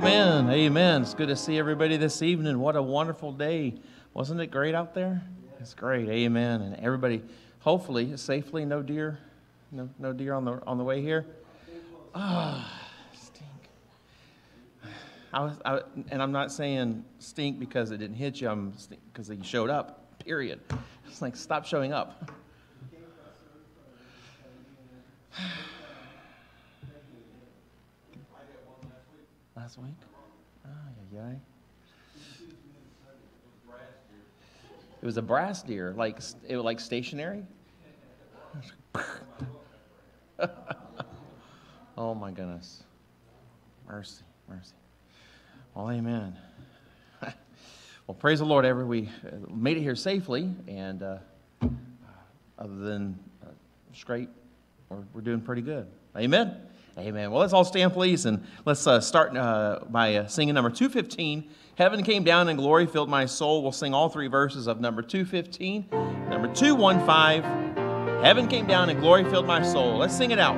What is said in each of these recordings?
Amen. Amen. It's good to see everybody this evening. What a wonderful day. Wasn't it great out there? It's great. Amen. And everybody, hopefully, safely, no deer, no, no deer on the, on the way here. Ah, oh, stink. I was, I, and I'm not saying stink because it didn't hit you, I'm because you showed up, period. It's like, stop showing up. Last week? Oh, yeah, yeah. It was a brass deer, like it was like stationary. oh my goodness, mercy, mercy. Well, amen. well, praise the Lord. Ever we made it here safely, and uh, other than uh, scrape, we're, we're doing pretty good. Amen. Amen. Well, let's all stand, please, and let's uh, start uh, by uh, singing number 215. Heaven came down and glory filled my soul. We'll sing all three verses of number 215. Number 215, Heaven came down and glory filled my soul. Let's sing it out.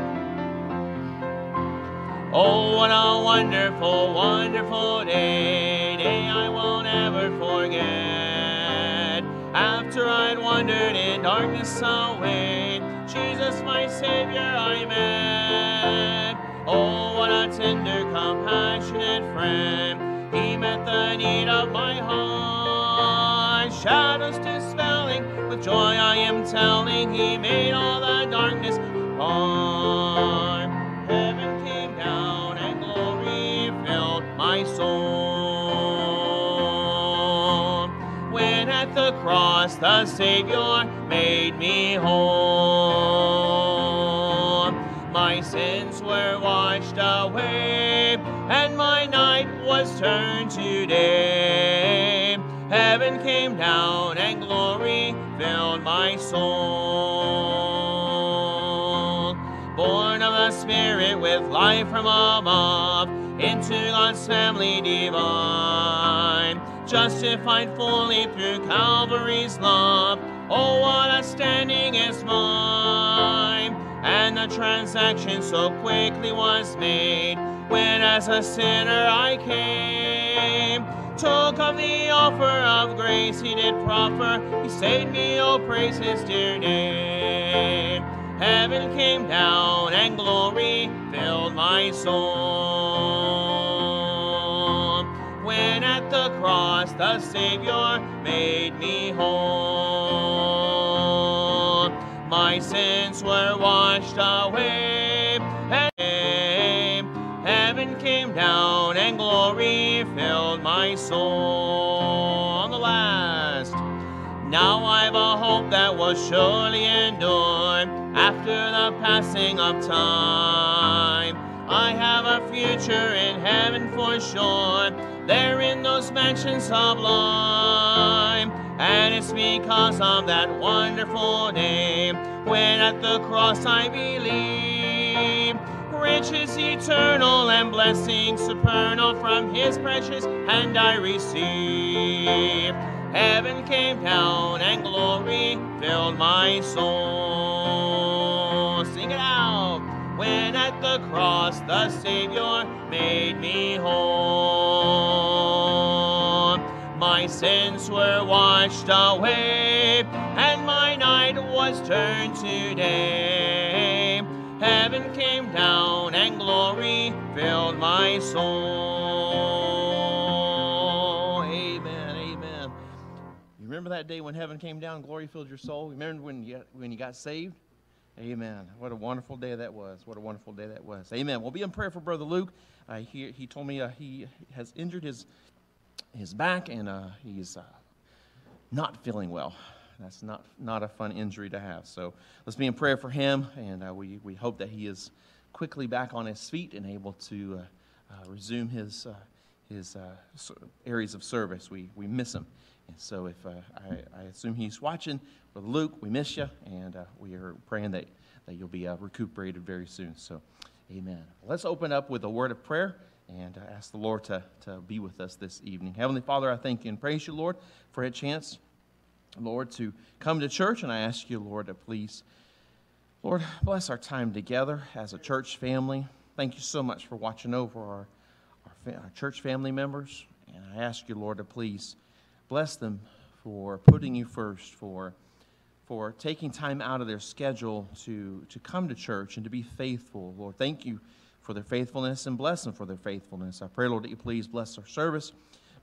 Oh, what a wonderful, wonderful day, day I will never forget. After I'd wandered in darkness away, Jesus, my Savior, I met. Oh, what a tender, compassionate friend. He met the need of my heart. Shadows dispelling, with joy I am telling, He made all the darkness part. Heaven came down and glory filled my soul. When at the cross the Savior made me whole. My sins were washed away, and my night was turned to day. Heaven came down, and glory filled my soul. Born of the Spirit with life from above, into God's family divine, justified fully through Calvary's love Oh, what a standing is mine! And the transaction so quickly was made when as a sinner I came. Took of the offer of grace he did proffer, he saved me, oh praise his dear name. Heaven came down and glory filled my soul. When at the cross the Savior made me whole my sins were washed away, heaven came down, and glory filled my soul. On the last, now I've a hope that will surely endure after the passing of time. I have a future in heaven for sure, there in those mansions sublime. And it's because of that wonderful name when at the cross I believe. Riches eternal and blessings supernal from his precious hand I receive. Heaven came down and glory filled my soul. Sing it out. When at the cross the Savior made me whole. My sins were washed away, and my night was turned to day. Heaven came down, and glory filled my soul. Amen, amen. You remember that day when heaven came down, glory filled your soul? Remember when you, when you got saved? Amen. What a wonderful day that was. What a wonderful day that was. Amen. We'll be in prayer for Brother Luke. Uh, he, he told me uh, he has injured his his back, and uh, he's uh, not feeling well. That's not, not a fun injury to have. So let's be in prayer for him, and uh, we, we hope that he is quickly back on his feet and able to uh, uh, resume his, uh, his areas of service. We, we miss him. And so if I, I, assume he's watching, Brother Luke, we miss you, and we are praying that, that you'll be recuperated very soon. So Amen. Let's open up with a word of prayer and uh, ask the Lord to, to be with us this evening. Heavenly Father, I thank you and praise you, Lord, for a chance, Lord, to come to church. And I ask you, Lord, to please, Lord, bless our time together as a church family. Thank you so much for watching over our, our, our church family members. And I ask you, Lord, to please bless them for putting you first, for for taking time out of their schedule to, to come to church and to be faithful. Lord, thank you for their faithfulness and bless them for their faithfulness. I pray, Lord, that you please bless our service.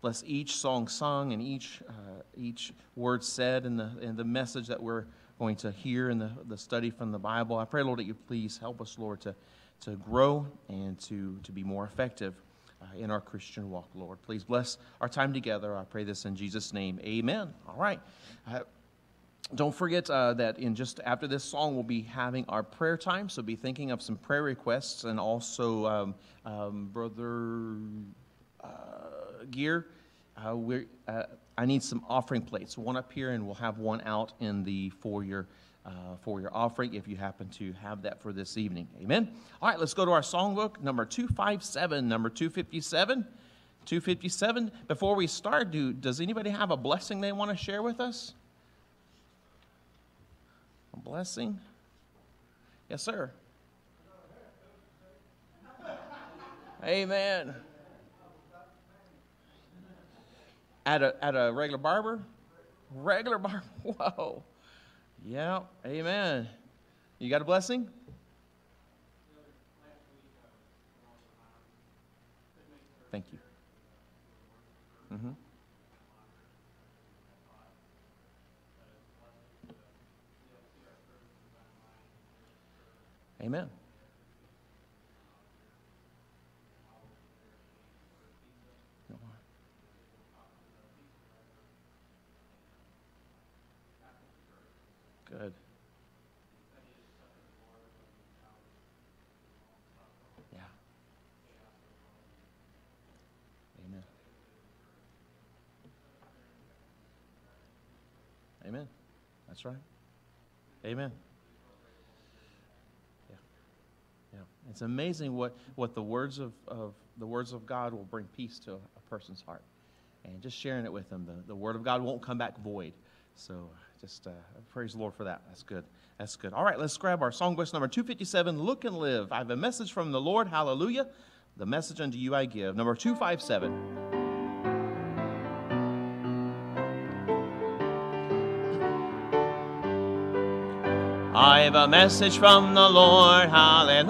Bless each song sung and each, uh, each word said and the, in the message that we're going to hear in the, the study from the Bible. I pray, Lord, that you please help us, Lord, to, to grow and to, to be more effective uh, in our Christian walk, Lord. Please bless our time together. I pray this in Jesus' name. Amen. All right. Uh, don't forget uh, that in just after this song, we'll be having our prayer time. So be thinking of some prayer requests and also um, um, Brother uh, Gear. Uh, uh, I need some offering plates, one up here, and we'll have one out in the foyer uh, for your offering if you happen to have that for this evening. Amen. All right, let's go to our songbook, number 257, number 257. 257. Before we start, do, does anybody have a blessing they want to share with us? Blessing? Yes, sir. Amen. At a, at a regular barber? Regular barber? Whoa. Yeah, amen. You got a blessing? Thank you. Mm-hmm. Amen. Good. Yeah. Amen. Amen. That's right. Amen. It's amazing what, what the words of, of the words of God will bring peace to a person's heart. And just sharing it with them, the, the word of God won't come back void. So just uh, praise the Lord for that. That's good. That's good. All right, let's grab our song songbook number 257, Look and Live. I have a message from the Lord. Hallelujah. The message unto you I give. Number 257. I've a message from the Lord, hallelujah.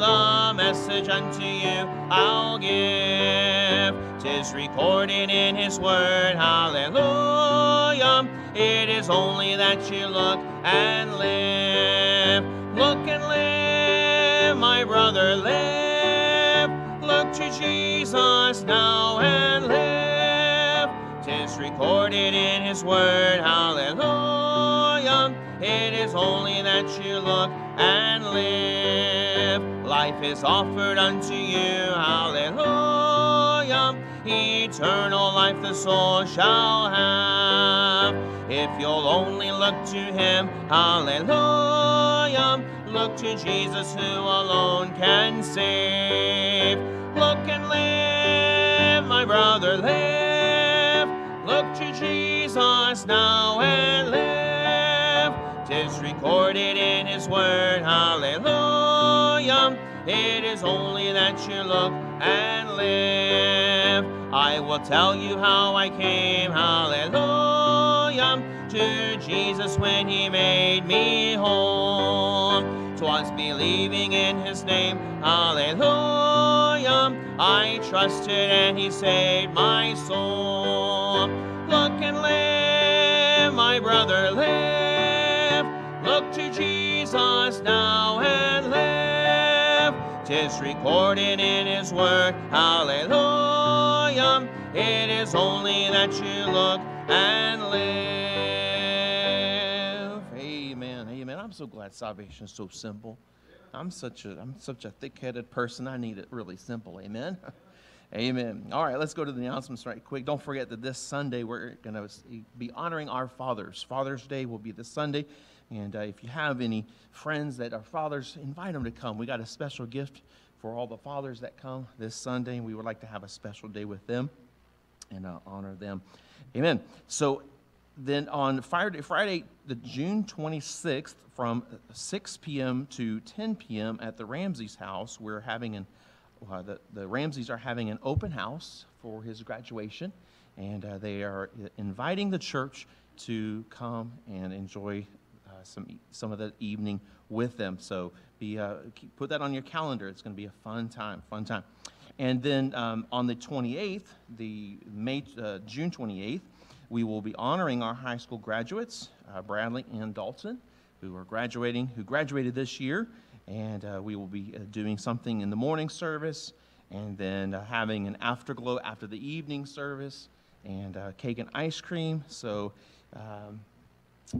The message unto you I'll give. Tis recorded in his word, hallelujah. It is only that you look and live. Look and live, my brother, live. Look to Jesus now and live. Tis recorded in his word, hallelujah. It is only that you look and live. Life is offered unto you, hallelujah. Eternal life the soul shall have. If you'll only look to him, hallelujah. Look to Jesus who alone can save. Look and live, my brother, live. Look to Jesus now and live. Recorded in his word, hallelujah. It is only that you look and live. I will tell you how I came, hallelujah, to Jesus when he made me whole. Twas believing in his name, hallelujah. I trusted and he saved my soul. Look and live, my brother, live. Jesus now and live. Tis recorded in his word, hallelujah. It is only that you look and live. Amen. Amen. I'm so glad salvation is so simple. I'm such a I'm such a thick-headed person. I need it really simple. Amen. Amen. All right, let's go to the announcements right quick. Don't forget that this Sunday we're going to be honoring our fathers. Father's Day will be this Sunday And uh, if you have any friends that are fathers, invite them to come. We got a special gift for all the fathers that come this Sunday, we would like to have a special day with them and uh, honor them. Amen. So then on Friday, Friday, the June 26th, from 6 p.m. to 10 p.m. at the Ramsey's house, we're having an uh, the, the Ramseys are having an open house for his graduation, and uh, they are inviting the church to come and enjoy some some of the evening with them. So be uh, keep, put that on your calendar. It's going to be a fun time, fun time. And then um, on the 28th, the May, uh, June 28th, we will be honoring our high school graduates, uh, Bradley and Dalton, who are graduating, who graduated this year and uh, we will be uh, doing something in the morning service and then uh, having an afterglow after the evening service and uh, cake and ice cream. So um,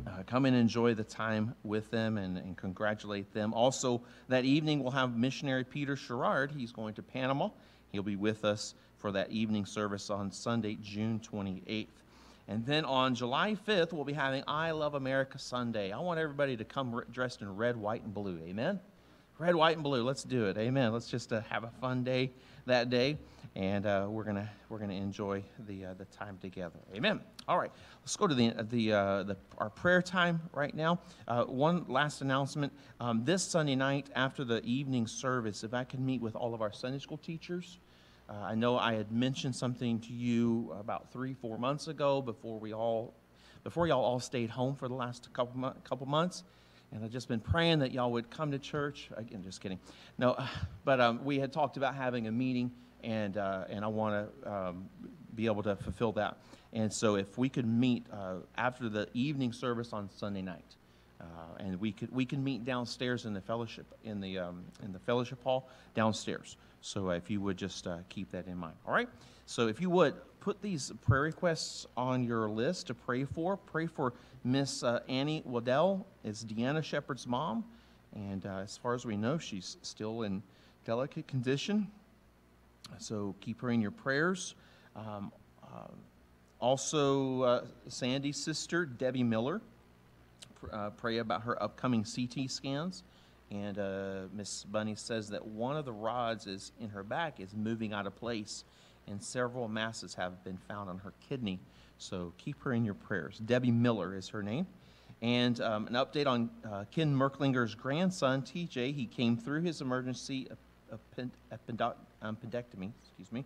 uh, come and enjoy the time with them and, and, congratulate them. Also, that evening we'll have missionary Peter Sherrard. He's going to Panama. He'll be with us for that evening service on Sunday, June 28th. And then on July 5th, we'll be having I Love America Sunday. I want everybody to come dressed in red, white, and blue. Amen? red, white, and blue. Let's do it. Amen. Let's just uh, have a fun day that day, and uh, we're gonna we're gonna enjoy the uh, the time together. Amen. All right. Let's go to the the, uh, the our prayer time right now. Uh, one last announcement. Um, this Sunday night after the evening service, if I can meet with all of our Sunday school teachers. Uh, I know I had mentioned something to you about three, four months ago before we all, before y'all all stayed home for the last couple couple months and I've just been praying that y'all would come to church. Again, just kidding. No, but um, we had talked about having a meeting, and uh, and I want to um, be able to fulfill that. And so, if we could meet uh, after the evening service on Sunday night, uh, and we could we can meet downstairs in the fellowship in the um, in the fellowship hall downstairs. So, if you would just uh, keep that in mind. All right. So, if you would put these prayer requests on your list to pray for, pray for Miss uh, Annie Waddell is Deanna Shepherd's mom, and uh, as far as we know, she's still in delicate condition. So keep her in your prayers. Um, uh, also, uh, Sandy's sister, Debbie Miller, uh, pray about her upcoming CT scans. And uh, Miss Bunny says that one of the rods is in her back is moving out of place, and several masses have been found on her kidney. So keep her in your prayers. Debbie Miller is her name. And um, an update on uh, Ken Merklinger's grandson, TJ. He came through his emergency appendectomy, excuse me,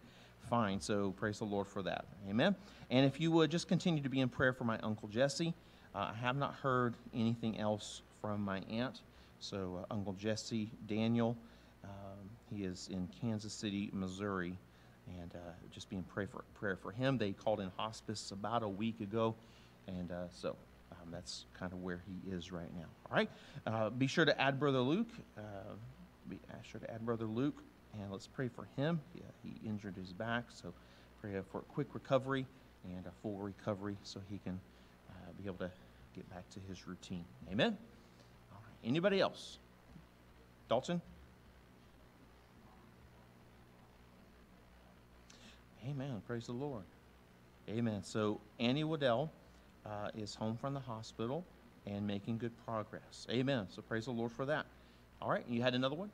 fine. So praise the Lord for that. Amen. And if you would just continue to be in prayer for my Uncle Jesse. Uh, I have not heard anything else from my aunt. So uh, Uncle Jesse Daniel, um, he is in Kansas City, Missouri and uh, just being pray for prayer for him. They called in hospice about a week ago, and uh, so um, that's kind of where he is right now. All right, uh, be sure to add Brother Luke. Uh, be sure to add Brother Luke, and let's pray for him. Yeah, he injured his back, so pray for a quick recovery and a full recovery, so he can uh, be able to get back to his routine. Amen. All right. Anybody else? Dalton. Amen. Praise the Lord. Amen. So Annie Waddell uh, is home from the hospital and making good progress. Amen. So praise the Lord for that. All right. You had another one?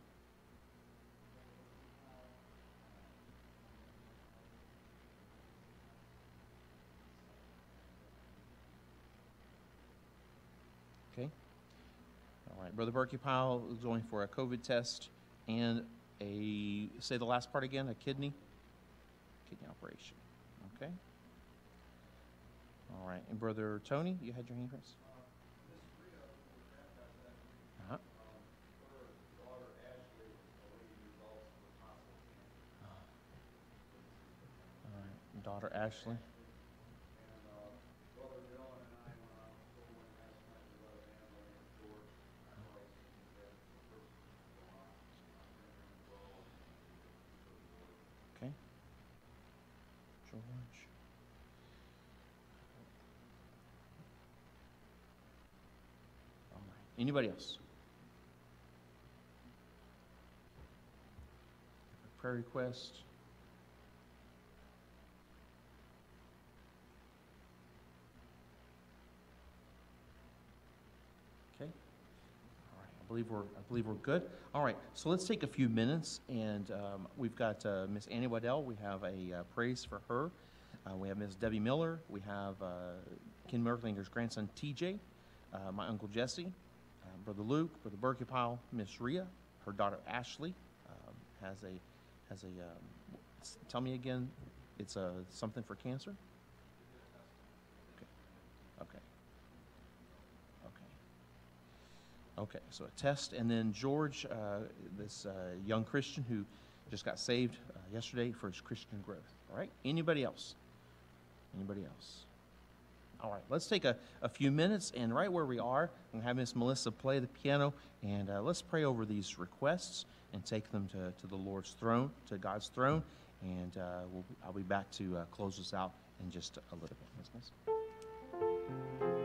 Okay. All right. Brother Berkepile is going for a COVID test and a, say the last part again, a kidney kidney operation. Okay? All right. And Brother Tony, you had your hand raised? Uh-huh. Right. Daughter Ashley. Anybody else? Prayer request? Okay. All right. I believe we're, I believe we're good. All right, so let's take a few minutes, and um, we've got uh, Miss Annie Waddell. We have a uh, praise for her. Uh, we have Miss Debbie Miller. We have uh, Ken Merklinger's grandson TJ, uh, my uncle Jesse, Brother Luke, Brother Berkepile, Miss Rhea, her daughter Ashley um, has a has a. Um, tell me again, it's a something for cancer. Okay. Okay. Okay. Okay, so a test, and then George, uh, this uh, young Christian who just got saved uh, yesterday for his Christian growth. All right, anybody else? Anybody else? All right, let's take a, a few minutes, and right where we are, I'm going to have Miss Melissa play the piano, and uh, let's pray over these requests and take them to, to the Lord's throne, to God's throne, and uh, we'll, I'll be back to uh, close this out in just a little bit. Miss Melissa?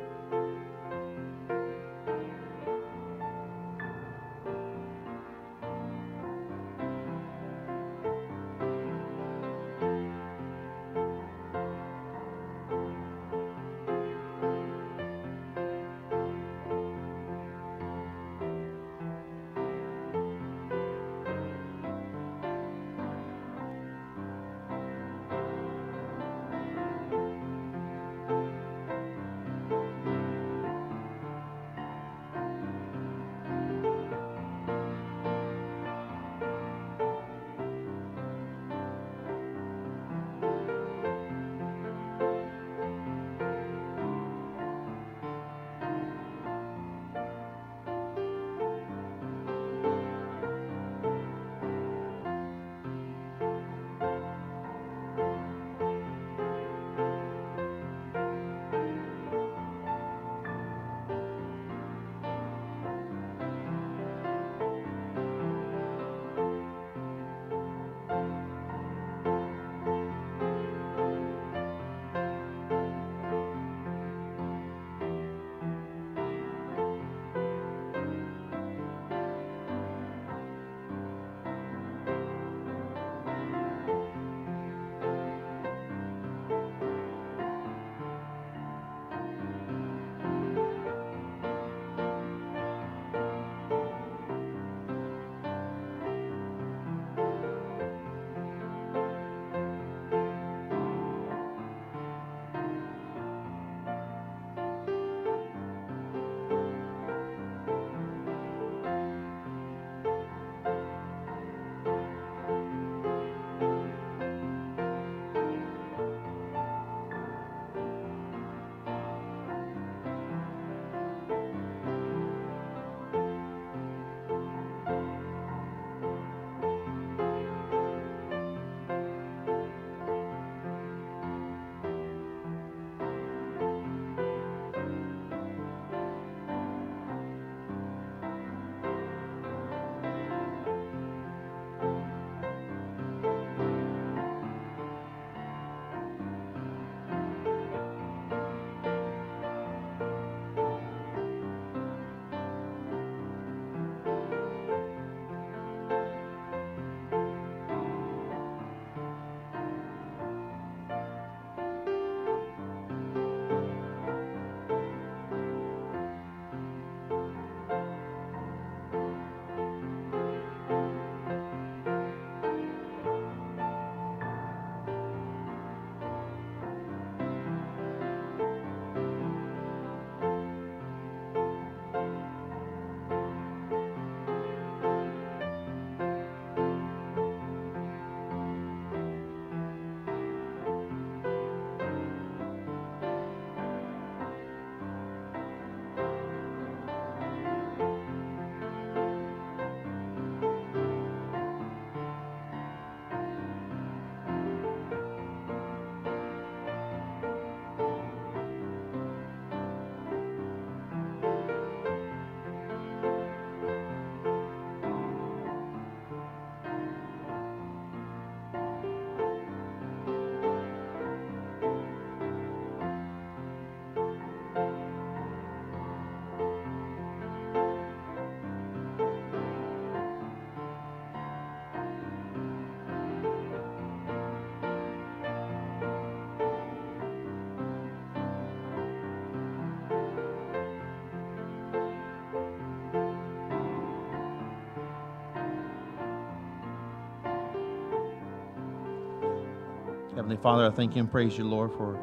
Heavenly Father, I thank you and praise you, Lord, for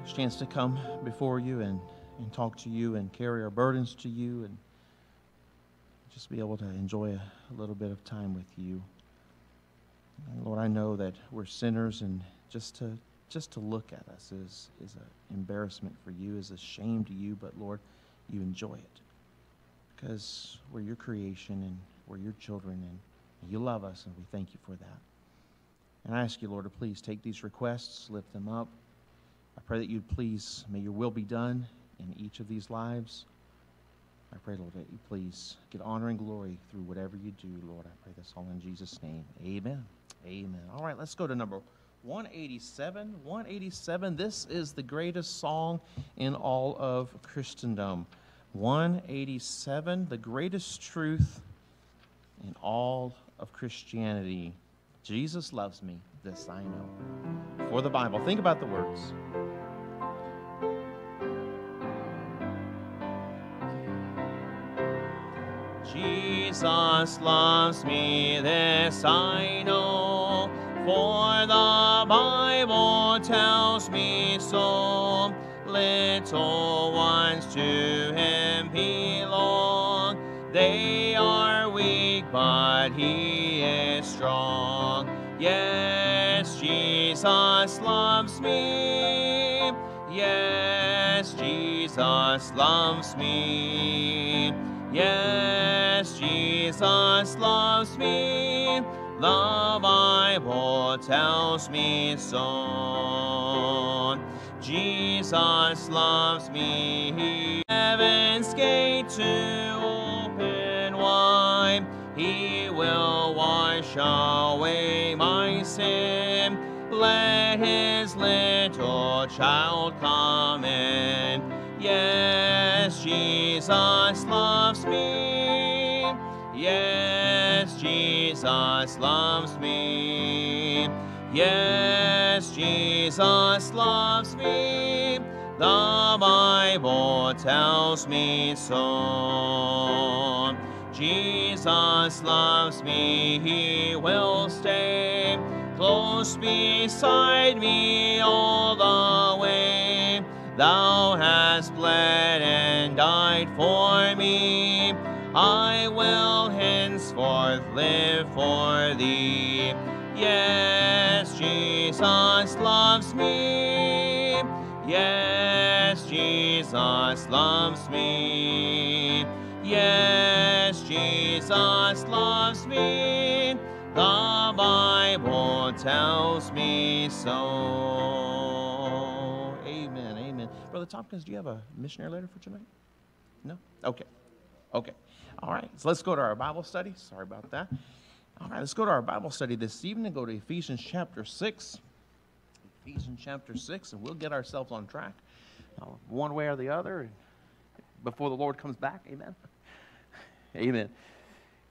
this chance to come before you and, and talk to you and carry our burdens to you and just be able to enjoy a, a little bit of time with you. And Lord, I know that we're sinners and just to just to look at us is, is an embarrassment for you, is a shame to you, but Lord, you enjoy it. Because we're your creation and we're your children and you love us, and we thank you for that. And I ask you, Lord, to please take these requests, lift them up. I pray that you'd please, may your will be done in each of these lives. I pray, Lord, that you please get honor and glory through whatever you do, Lord. I pray this all in Jesus' name. Amen. Amen. All right, let's go to number 187. 187. This is the greatest song in all of Christendom. 187, the greatest truth in all of Christianity. Jesus loves me, this I know. For the Bible, think about the words. Jesus loves me, this I know, for the Bible tells me so. Little ones to him belong, they are weak, but he is strong. Yes, Jesus loves me. Yes, Jesus loves me. Yes, Jesus loves me. The Bible tells me so. Jesus loves me. Heaven's gate to open wide. He will wash away child come in. Yes, Jesus loves me. Yes, Jesus loves me. Yes, Jesus loves me. The Bible tells me so. Jesus loves me, he will stay close beside me all the way. Thou hast bled and died for me. I will henceforth live for thee. Yes, Jesus loves me. Yes, Jesus loves me. Yes, Jesus loves me. Tells me so. Amen. Amen. Brother Tompkins, do you have a missionary letter for tonight? No? Okay. Okay. All right. So let's go to our Bible study. Sorry about that. All right, let's go to our Bible study this evening. Go to Ephesians chapter 6. Ephesians chapter 6, and we'll get ourselves on track uh, one way or the other before the Lord comes back. Amen. Amen.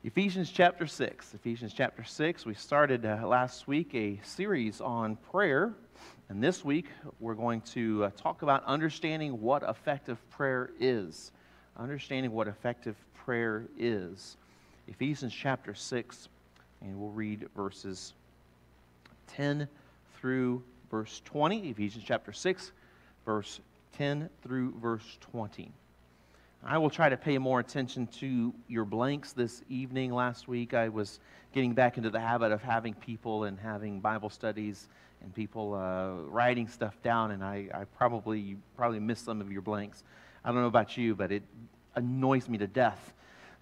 Ephesians chapter 6. Ephesians chapter 6. We started uh, last week a series on prayer. And this week we're going to uh, talk about understanding what effective prayer is. Understanding what effective prayer is. Ephesians chapter 6, and we'll read verses 10 through verse 20. Ephesians chapter 6, verse 10 through verse 20. I will try to pay more attention to your blanks this evening. Last week, I was getting back into the habit of having people and having Bible studies and people uh, writing stuff down, and I, I probably probably missed some of your blanks. I don't know about you, but it annoys me to death.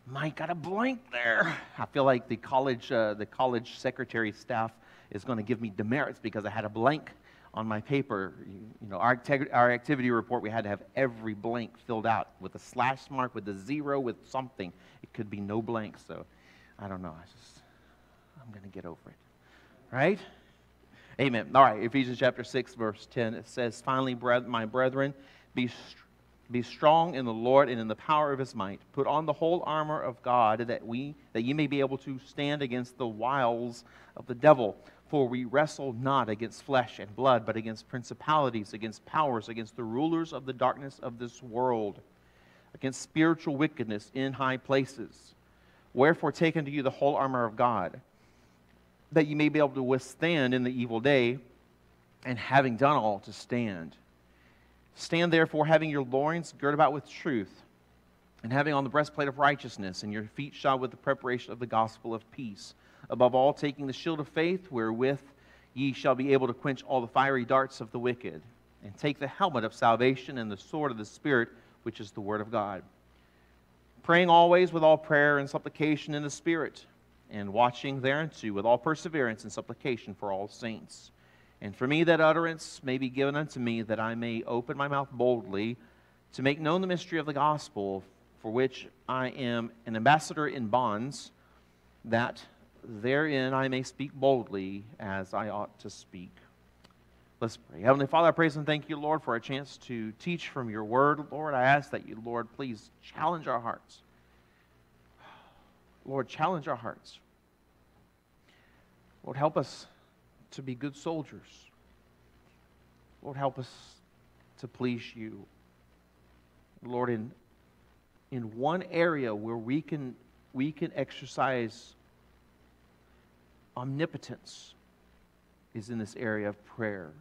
Mike got a blank there. I feel like the college uh, the college secretary staff is going to give me demerits because I had a blank on my paper, you know, our, our activity report, we had to have every blank filled out with a slash mark, with a zero, with something. It could be no blank. So I don't know. I just, I'm going to get over it. Right? Amen. All right. Ephesians chapter 6, verse 10. It says, Finally, my brethren, be, be strong in the Lord and in the power of his might. Put on the whole armor of God that, we, that ye may be able to stand against the wiles of the devil. For we wrestle not against flesh and blood, but against principalities, against powers, against the rulers of the darkness of this world, against spiritual wickedness in high places. Wherefore, take unto you the whole armor of God, that you may be able to withstand in the evil day, and having done all to stand. Stand therefore, having your loins girt about with truth, and having on the breastplate of righteousness, and your feet shod with the preparation of the gospel of peace. Above all, taking the shield of faith, wherewith ye shall be able to quench all the fiery darts of the wicked, and take the helmet of salvation and the sword of the Spirit, which is the word of God. Praying always with all prayer and supplication in the Spirit, and watching thereunto with all perseverance and supplication for all saints and for me, that utterance may be given unto me, that I may open my mouth boldly to make known the mystery of the gospel, for which I am an ambassador in bonds, that therein I may speak boldly as I ought to speak. Let's pray. Heavenly Father, I praise and thank you, Lord, for a chance to teach from your word. Lord, I ask that you, Lord, please challenge our hearts. Lord, challenge our hearts. Lord, help us to be good soldiers. Lord, help us to please you. Lord, in, in one area where we can, we can exercise omnipotence is in this area of prayer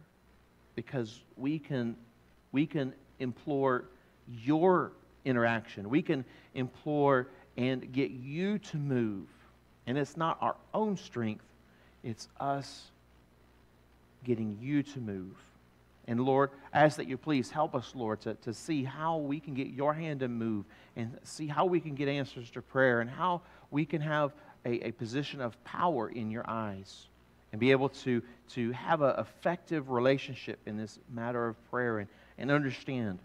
because we can, we can implore your interaction. We can implore and get you to move. And it's not our own strength, it's us getting you to move. And Lord, I ask that you please help us, Lord, to, to see how we can get your hand to move and see how we can get answers to prayer and how we can have a, a position of power in your eyes and be able to, to have an effective relationship in this matter of prayer and, and understand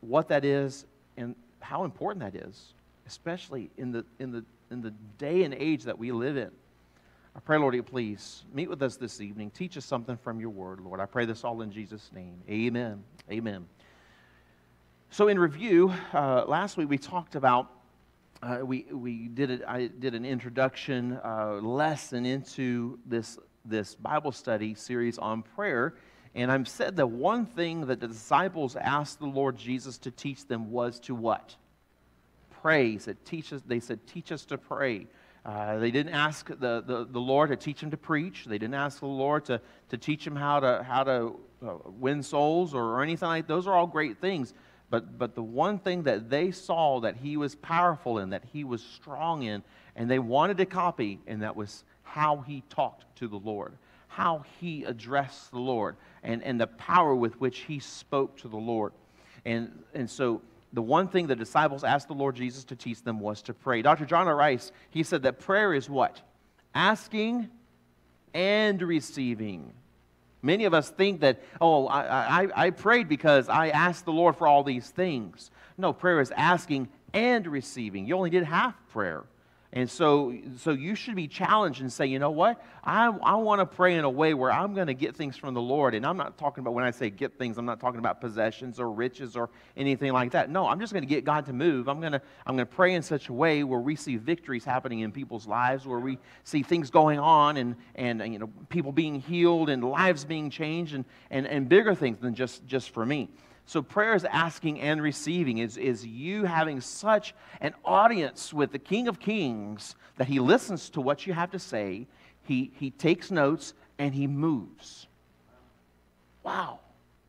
what that is and how important that is, especially in the, in, the, in the day and age that we live in. I pray, Lord, you please meet with us this evening. Teach us something from your word, Lord. I pray this all in Jesus' name. Amen. Amen. So, in review, uh, last week we talked about, uh, we, we did, it, I did an introduction uh, lesson into this, this Bible study series on prayer. And I've said that one thing that the disciples asked the Lord Jesus to teach them was to what? Pray. Said, teach us, they said, teach us to pray. Uh, they didn't ask the, the, the, Lord to teach them to preach. They didn't ask the Lord to, to teach them how to, how to uh, win souls or, or anything like Those are all great things. But, but the one thing that they saw that he was powerful in, that he was strong in, and they wanted to copy, and that was how he talked to the Lord, how he addressed the Lord, and, and the power with which he spoke to the Lord. And, and so the one thing the disciples asked the Lord Jesus to teach them was to pray. Dr. John. Rice, he said that prayer is what? Asking and receiving. Many of us think that, oh, I, I, I prayed because I asked the Lord for all these things. No, prayer is asking and receiving. You only did half prayer. And so, so you should be challenged and say, you know what? I, I want to pray in a way where I'm going to get things from the Lord. And I'm not talking about, when I say get things, I'm not talking about possessions or riches or anything like that. No, I'm just going to get God to move. I'm going to, I'm going to pray in such a way where we see victories happening in people's lives, where we see things going on and, and, you know, people being healed and lives being changed and, and, and bigger things than just, just for me. So prayer is asking and receiving, is, is you having such an audience with the King of Kings that he listens to what you have to say, he, he takes notes, and he moves. Wow,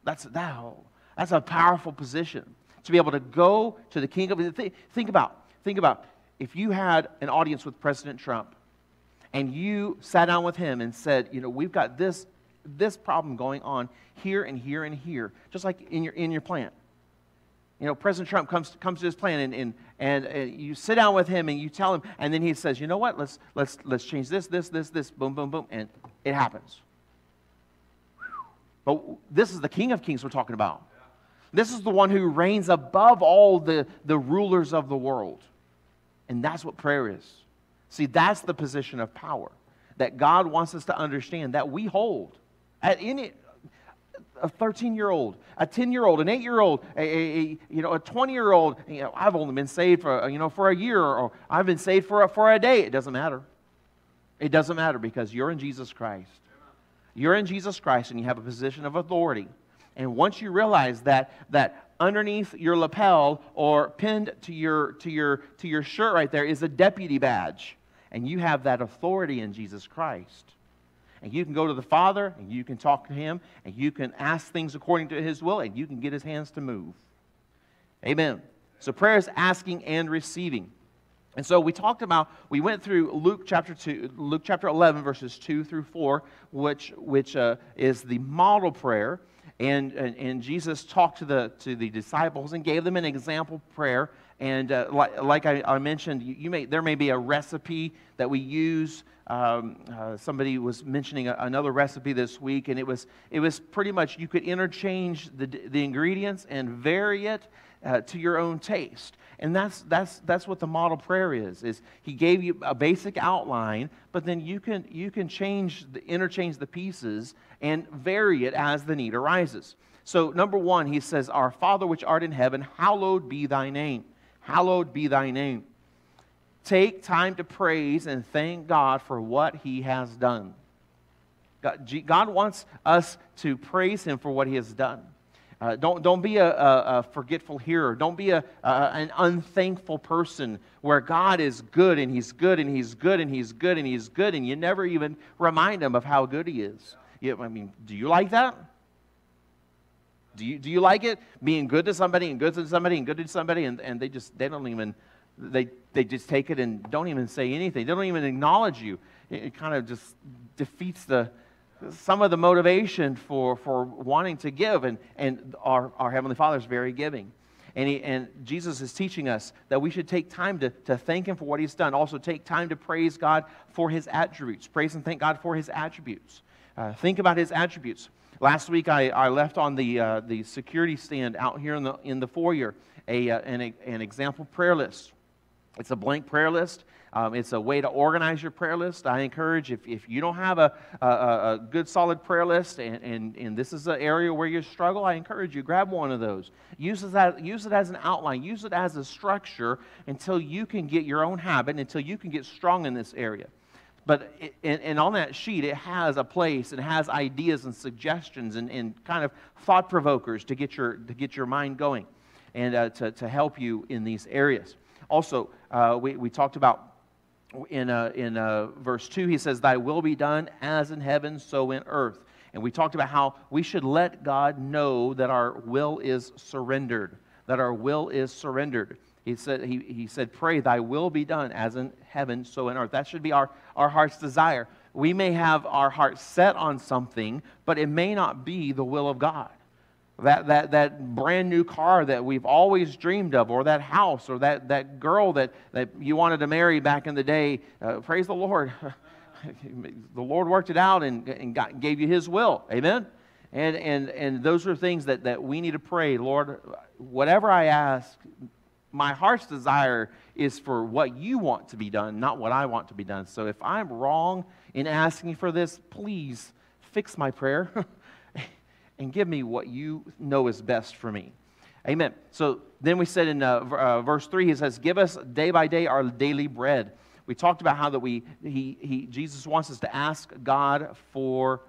that's, that, that's a powerful position. To be able to go to the King of think, think about, think about if you had an audience with President Trump and you sat down with him and said, you know, we've got this this problem going on here and here and here, just like in your, in your plant. You know, President Trump comes, comes to his plan and, and, and, and you sit down with him and you tell him, and then he says, you know what, let's, let's, let's change this, this, this, this, boom, boom, boom, and it happens. But this is the King of Kings we're talking about. This is the one who reigns above all the, the rulers of the world. And that's what prayer is. See, that's the position of power that God wants us to understand that we hold. At any, a 13 year old, a 10 year old, an 8 year old, a, a, a, you know, a 20 year old, you know, I've only been saved for, you know, for a year or I've been saved for a, for a day. It doesn't matter. It doesn't matter because you're in Jesus Christ. You're in Jesus Christ and you have a position of authority. And once you realize that, that underneath your lapel or pinned to your, to, your, to your shirt right there is a deputy badge, and you have that authority in Jesus Christ and you can go to the Father, and you can talk to Him, and you can ask things according to His will, and you can get His hands to move. Amen. So prayer is asking and receiving. And so we talked about, we went through Luke chapter 2, Luke chapter 11, verses 2 through 4, which, which uh, is the model prayer. And, and, and, Jesus talked to the, to the disciples and gave them an example prayer. And uh, like, like I, I, mentioned, you, you, may, there may be a recipe that we use. Um, uh, somebody was mentioning a, another recipe this week, and it was, it was pretty much you could interchange the, the ingredients and vary it uh, to your own taste. And that's, that's, that's what the model prayer is, is he gave you a basic outline, but then you can, you can change, the, interchange the pieces and vary it as the need arises. So number one, he says, Our Father which art in heaven, hallowed be thy name. Hallowed be thy name. Take time to praise and thank God for what he has done. God, wants us to praise him for what he has done. Uh, don't, don't be a, a, a, forgetful hearer. Don't be a, an unthankful person where God is good and He's good and He's good and He's good and He's good, and you never even remind Him of how good He is. You, I mean, do you like that? Do you, do you like it? Being good to somebody and good to somebody and good to somebody, and, and they just, they don't even, they, they just take it and don't even say anything. They don't even acknowledge you. It, it kind of just defeats the, some of the motivation for, for wanting to give. And, and our, our Heavenly Father is very giving. And, he, and Jesus is teaching us that we should take time to, to thank Him for what He's done. Also, take time to praise God for His attributes. Praise and thank God for His attributes. Uh, think about His attributes. Last week, I, I left on the, uh, the security stand out here in the, in the foyer a, uh, an, an example prayer list. It's a blank prayer list. Um, it's a way to organize your prayer list. I encourage, if, if you don't have a, a, a good solid prayer list and, and, and this is an area where you struggle, I encourage you, grab one of those. Use it, as, use it as an outline, use it as a structure until you can get your own habit, until you can get strong in this area. But and, on that sheet, it has a place, and has ideas and suggestions and, and kind of thought provokers to get your, to get your mind going and uh, to, to help you in these areas. Also, uh, we, we talked about in, uh, in uh, verse 2, he says, Thy will be done as in heaven, so in earth. And we talked about how we should let God know that our will is surrendered, that our will is surrendered. He said, he, he said, Pray, thy will be done as in heaven, so in earth. That should be our, our heart's desire. We may have our heart set on something, but it may not be the will of God that, that, that brand new car that we've always dreamed of, or that house, or that, that girl that, that you wanted to marry back in the day. Uh, praise the Lord. the Lord worked it out and, and got, gave you His will. Amen? And, and, and those are things that, that we need to pray. Lord, whatever I ask, my heart's desire is for what you want to be done, not what I want to be done. So if I'm wrong in asking for this, please fix my prayer. and give me what you know is best for me. Amen. So then we said in uh, uh, verse 3, he says, Give us day by day our daily bread. We talked about how that we, he, he, Jesus wants us to ask God for,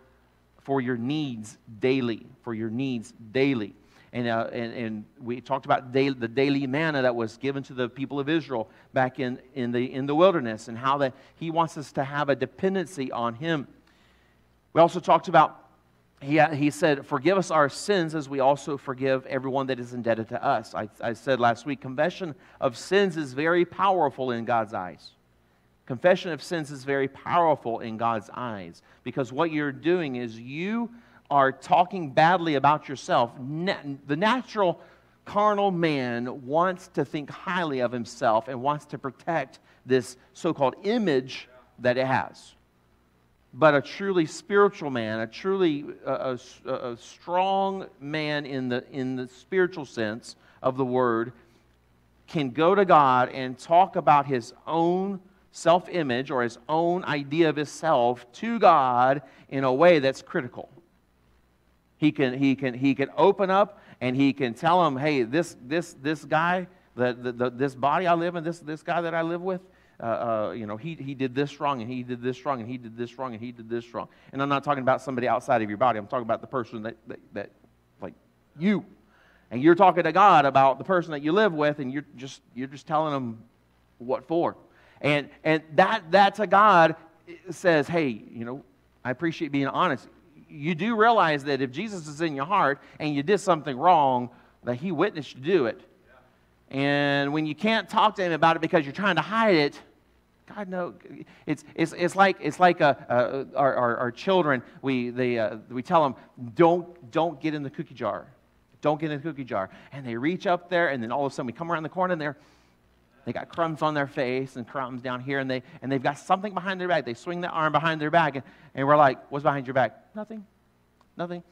for your needs daily, for your needs daily. And, uh, and, and we talked about the daily manna that was given to the people of Israel back in, in, the, in the wilderness and how that he wants us to have a dependency on him. We also talked about he, he said, Forgive us our sins as we also forgive everyone that is indebted to us. I, I said last week, confession of sins is very powerful in God's eyes. Confession of sins is very powerful in God's eyes because what you're doing is you are talking badly about yourself. the natural carnal man wants to think highly of himself and wants to protect this so called image that it has but a truly spiritual man, a truly a, a, a, strong man in the, in the spiritual sense of the word, can go to God and talk about his own self image or his own idea of himself to God in a way that's critical. He can, he can, he can open up and he can tell him, hey, this, this, this guy, the, the, the, this body I live in, this, this guy that I live with, uh, uh, you know, he, he did this wrong and he did this wrong and he did this wrong and he did this wrong. And I'm not talking about somebody outside of your body. I'm talking about the person that, that, that like you. And you're talking to God about the person that you live with and you're just, you're just telling them what for. And, and that, that to God says, hey, you know, I appreciate being honest. You do realize that if Jesus is in your heart and you did something wrong, that he witnessed you do it. And when you can't talk to him about it because you're trying to hide it, God no, it's, it's, it's like it's like a, a, our, our, our, children. We they uh, we tell them don't don't get in the cookie jar, don't get in the cookie jar, and they reach up there, and then all of a sudden we come around the corner and they're they got crumbs on their face and crumbs down here, and they and they've got something behind their back. They swing their arm behind their back, and, and we're like, what's behind your back? Nothing, nothing.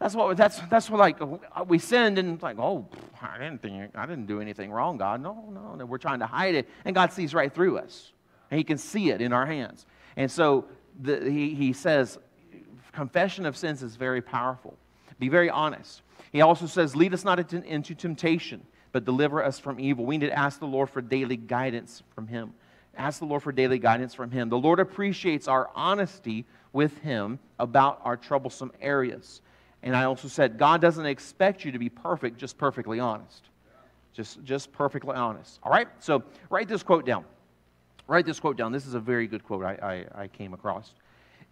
That's what that's that's what like we sinned and it's like oh I didn't think I didn't do anything wrong God. No no no. We're trying to hide it and God sees right through us and He can see it in our hands. And so the, he he says confession of sins is very powerful. Be very honest. He also says lead us not into temptation but deliver us from evil we need to ask the Lord for daily guidance from Him ask the Lord for daily guidance from Him the Lord appreciates our honesty with Him about our troublesome areas and I also said, God doesn't expect you to be perfect, just perfectly honest. Just, just perfectly honest. All right? So write this quote down. Write this quote down. This is a very good quote I, I, I came across.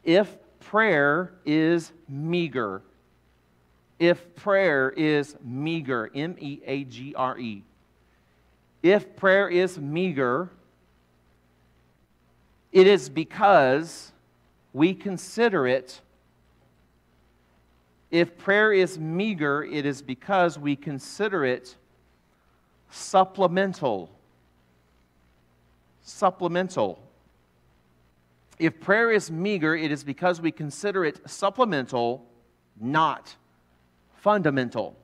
If prayer is meager, if prayer is meager, M E A G R E, if prayer is meager, it is because we consider it if prayer is meager, it is because we consider it supplemental. Supplemental. If prayer is meager, it is because we consider it supplemental, not fundamental.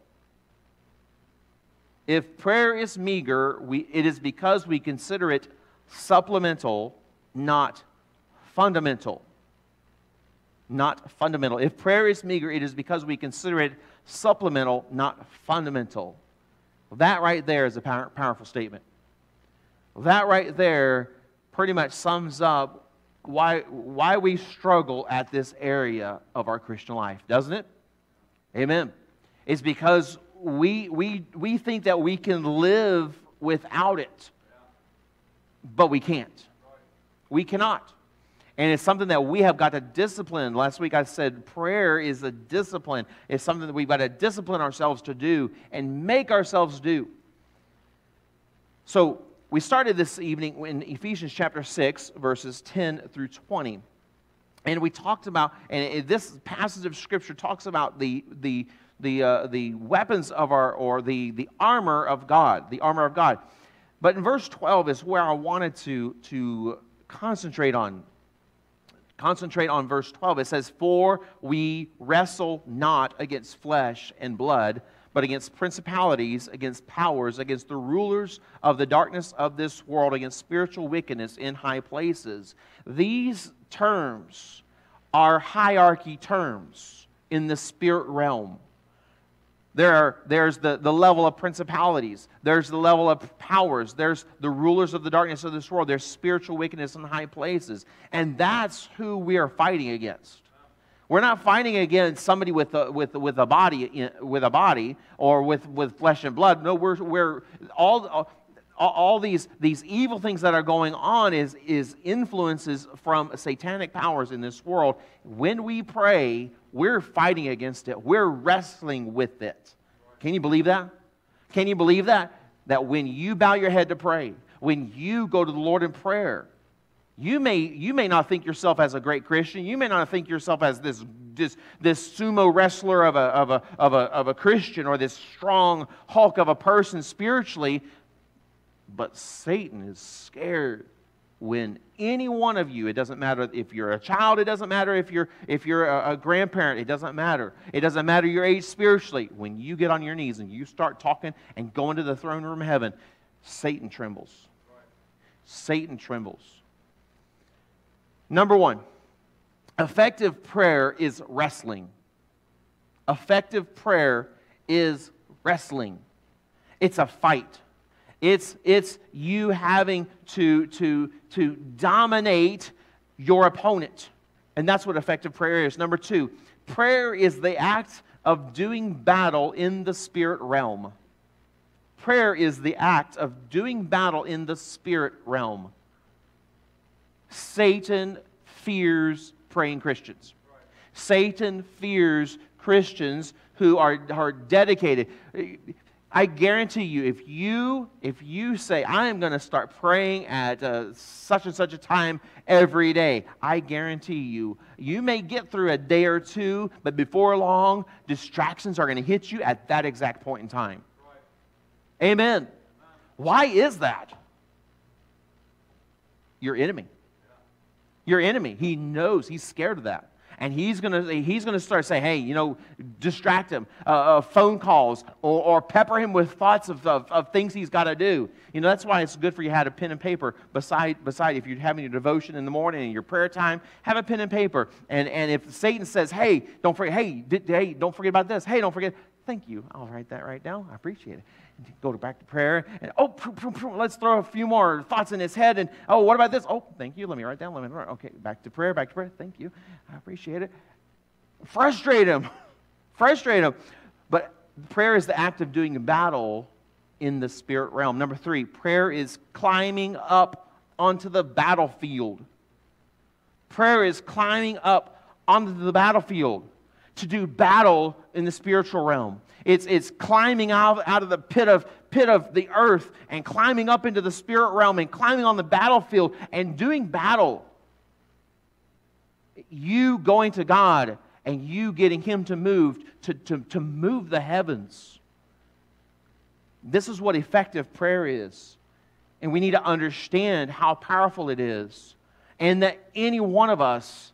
If prayer is meager, we, it is because we consider it supplemental, not fundamental not fundamental. If prayer is meager, it is because we consider it supplemental, not fundamental. That right there is a power, powerful statement. That right there pretty much sums up why, why we struggle at this area of our Christian life, doesn't it? Amen. It's because we, we, we think that we can live without it, but we can't. We cannot. And it's something that we have got to discipline. Last week I said prayer is a discipline. It's something that we've got to discipline ourselves to do and make ourselves do. So we started this evening in Ephesians chapter 6, verses 10 through 20. And we talked about, and this passage of Scripture talks about the, the, the, uh, the weapons of our, or the, the armor of God, the armor of God. But in verse 12 is where I wanted to, to concentrate on Concentrate on verse 12. It says, For we wrestle not against flesh and blood, but against principalities, against powers, against the rulers of the darkness of this world, against spiritual wickedness in high places. These terms are hierarchy terms in the spirit realm. There are, there's the, the level of principalities. There's the level of powers. There's the rulers of the darkness of this world. There's spiritual wickedness in high places. And that's who we are fighting against. We're not fighting against somebody with a, with, with a body with a body or with, with flesh and blood. No, we're, we're all, all, these, these evil things that are going on is, is influences from satanic powers in this world. When we pray, we're fighting against it. We're wrestling with it. Can you believe that? Can you believe that? That when you bow your head to pray, when you go to the Lord in prayer, you may, you may not think yourself as a great Christian. You may not think yourself as this, this, this sumo wrestler of a, of, a, of, a, of a Christian or this strong hulk of a person spiritually, but Satan is scared when any one of you, it doesn't matter if you're a child, it doesn't matter if you're, if you're a, a, grandparent, it doesn't matter. It doesn't matter your age spiritually. When you get on your knees and you start talking and going to the throne room of heaven, Satan trembles. Right. Satan trembles. Number one, effective prayer is wrestling. Effective prayer is wrestling, it's a fight. It's, it's you having to, to, to dominate your opponent. And that's what effective prayer is. Number two, prayer is the act of doing battle in the spirit realm. Prayer is the act of doing battle in the spirit realm. Satan fears praying Christians. Satan fears Christians who are, are dedicated. I guarantee you, if you if you say I am going to start praying at uh, such and such a time every day, I guarantee you, you may get through a day or two, but before long, distractions are going to hit you at that exact point in time. Right. Amen. Why is that? Your enemy. Your enemy. He knows. He's scared of that and he's going to he's to start saying, hey, you know, distract him, uh, uh, phone calls, or, or, pepper him with thoughts of, of, of things he's got to do. You know, that's why it's good for you to have a pen and paper beside, beside if you're having your devotion in the morning and your prayer time, have a pen and paper. And, and if Satan says, hey, don't forget, hey, hey, don't forget about this, hey, don't forget, thank you. I'll write that right down. I appreciate it. Go back to prayer and oh let's throw a few more thoughts in his head and oh what about this? Oh thank you. Let me write down. Let me write okay back to prayer back to prayer. Thank you. I appreciate it. Frustrate him. Frustrate him. But prayer is the act of doing a battle in the spirit realm. Number three prayer is climbing up onto the battlefield. Prayer is climbing up onto the battlefield to do battle in the spiritual realm it's, it's climbing out, out of the pit of, pit of the earth and climbing up into the spirit realm and climbing on the battlefield and doing battle. You going to God and you getting Him to move, to, to, to move the heavens. This is what effective prayer is. And we need to understand how powerful it is. And that any one of us,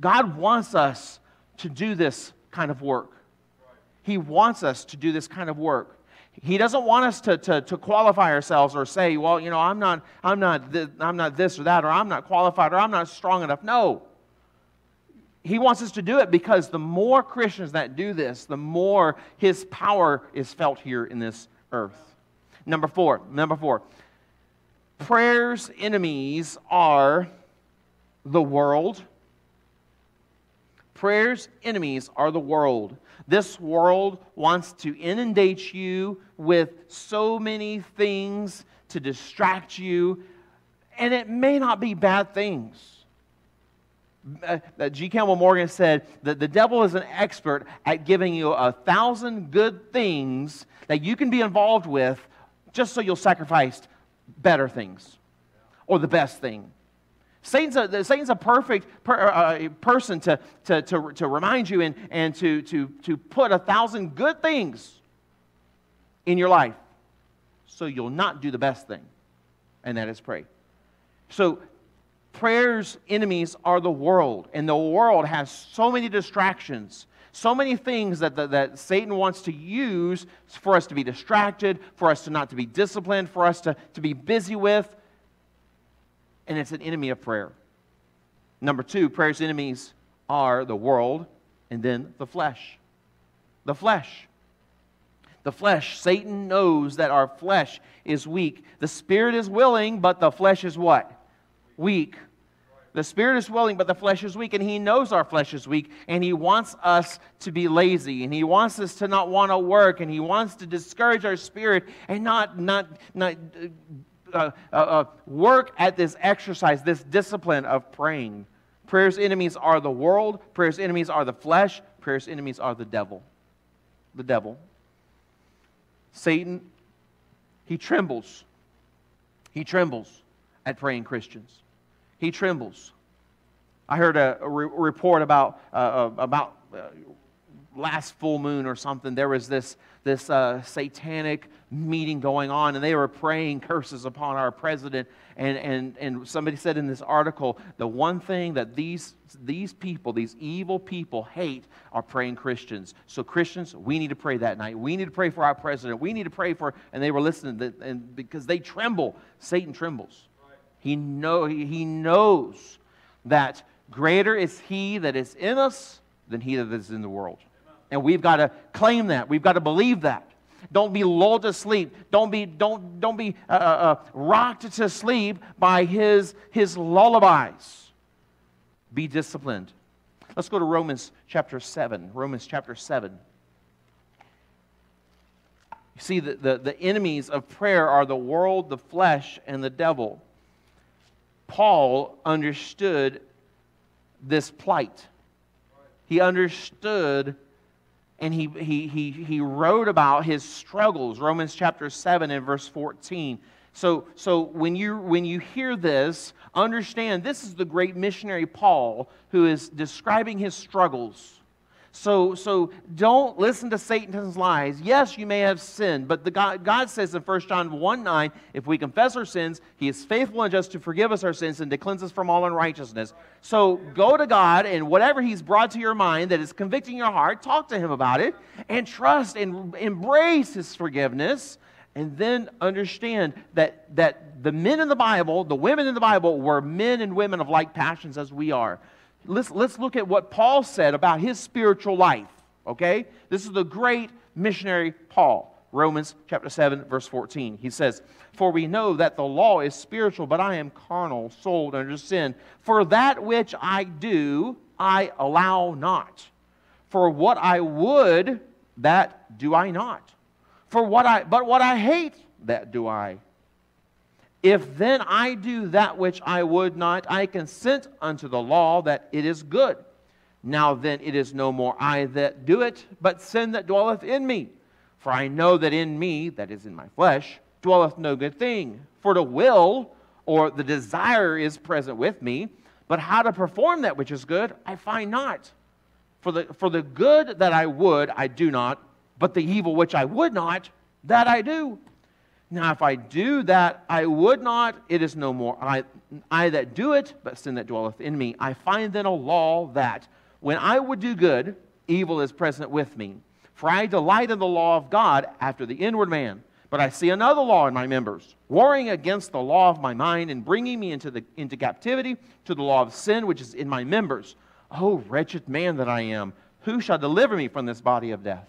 God wants us to do this kind of work. He wants us to do this kind of work. He doesn't want us to, to, to qualify ourselves or say, well, you know, I'm not, I'm, not th- I'm not this or that, or I'm not qualified, or I'm not strong enough. No. He wants us to do it because the more Christians that do this, the more his power is felt here in this earth. Number four, number four. Prayer's enemies are the world. Prayer's enemies are the world. This world wants to inundate you with so many things to distract you, and it may not be bad things. Uh, G. Campbell Morgan said that the devil is an expert at giving you a thousand good things that you can be involved with just so you'll sacrifice better things or the best thing. Satan's a, Satan's a perfect per, uh, person to, to, to, to remind you and, and to, to, to put a thousand good things in your life so you'll not do the best thing, and that is pray. So, prayer's enemies are the world, and the world has so many distractions, so many things that, that, that Satan wants to use for us to be distracted, for us to not to be disciplined, for us to, to be busy with and it's an enemy of prayer. Number two, prayer's enemies are the world and then the flesh. The flesh. The flesh. Satan knows that our flesh is weak. The spirit is willing, but the flesh is what? Weak. The spirit is willing, but the flesh is weak. And he knows our flesh is weak. And he wants us to be lazy. And he wants us to not want to work. And he wants to discourage our spirit and not, not, not uh, uh, uh, work at this exercise, this discipline of praying. Prayer's enemies are the world, prayer's enemies are the flesh, prayer's enemies are the devil. The devil. Satan, he trembles. He trembles at praying Christians. He trembles. I heard a, a re- report about, uh, uh about uh, last full moon or something. There was this, this uh, satanic meeting going on, and they were praying curses upon our president. And, and, and somebody said in this article, the one thing that these, these people, these evil people, hate are praying Christians. So, Christians, we need to pray that night. We need to pray for our president. We need to pray for, and they were listening, to, and because they tremble, Satan trembles. He, know, he, he knows that greater is he that is in us than he that is in the world. And we've got to claim that. We've got to believe that. Don't be lulled to sleep. Don't be, don't, don't be uh, uh, uh, rocked to sleep by his, his lullabies. Be disciplined. Let's go to Romans chapter 7. Romans chapter 7. You see, the, the, the enemies of prayer are the world, the flesh, and the devil. Paul understood this plight. He understood and he, he, he, he wrote about his struggles. Romans chapter 7 and verse 14. So, so when, you, when you hear this, understand this is the great missionary Paul who is describing his struggles. So, so don't listen to Satan's lies. Yes, you may have sinned, but the God, God says in 1 John 1 9, if we confess our sins, he is faithful and just to forgive us our sins and to cleanse us from all unrighteousness. So go to God and whatever he's brought to your mind that is convicting your heart, talk to him about it and trust and embrace his forgiveness. And then understand that, that the men in the Bible, the women in the Bible, were men and women of like passions as we are let's, let's look at what Paul said about his spiritual life, okay? This is the great missionary Paul. Romans chapter 7, verse 14. He says, For we know that the law is spiritual, but I am carnal, sold under sin. For that which I do, I allow not. For what I would, that do I not. For what I but what I hate, that do I. If then I do that which I would not, I consent unto the law that it is good. Now then it is no more I that do it, but sin that dwelleth in me. For I know that in me, that is in my flesh, dwelleth no good thing. For the will or the desire is present with me, but how to perform that which is good, I find not. For the, for the good that I would, I do not, but the evil which I would not, that I do. Now, if I do that, I would not, it is no more I, I that do it, but sin that dwelleth in me. I find then a law that when I would do good, evil is present with me. For I delight in the law of God after the inward man. But I see another law in my members, warring against the law of my mind and bringing me into, the, into captivity to the law of sin which is in my members. Oh, wretched man that I am, who shall deliver me from this body of death?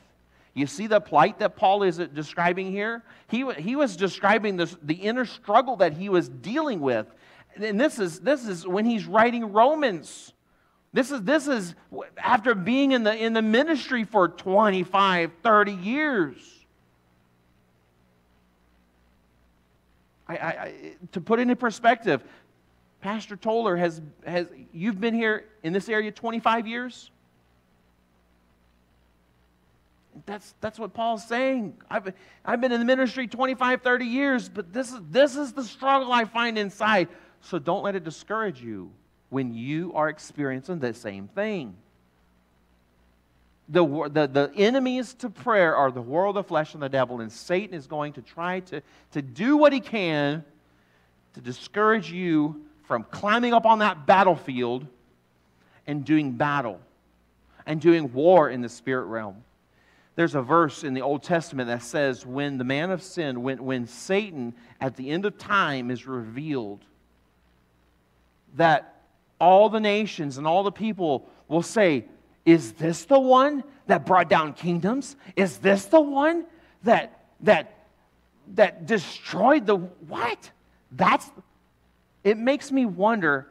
You see the plight that Paul is describing here? He, he was describing this, the inner struggle that he was dealing with. And this is, this is when he's writing Romans. This is, this is after being in the, in the ministry for 25, 30 years. I, I, to put it in perspective, Pastor Toller has, has, you've been here in this area 25 years? That's, that's what Paul's saying. I've, I've been in the ministry 25, 30 years, but this is, this is the struggle I find inside. So don't let it discourage you when you are experiencing the same thing. The, the, the enemies to prayer are the world, the flesh, and the devil, and Satan is going to try to, to do what he can to discourage you from climbing up on that battlefield and doing battle and doing war in the spirit realm. There's a verse in the Old Testament that says, when the man of sin, when, when Satan at the end of time is revealed, that all the nations and all the people will say, Is this the one that brought down kingdoms? Is this the one that that that destroyed the what? That's it makes me wonder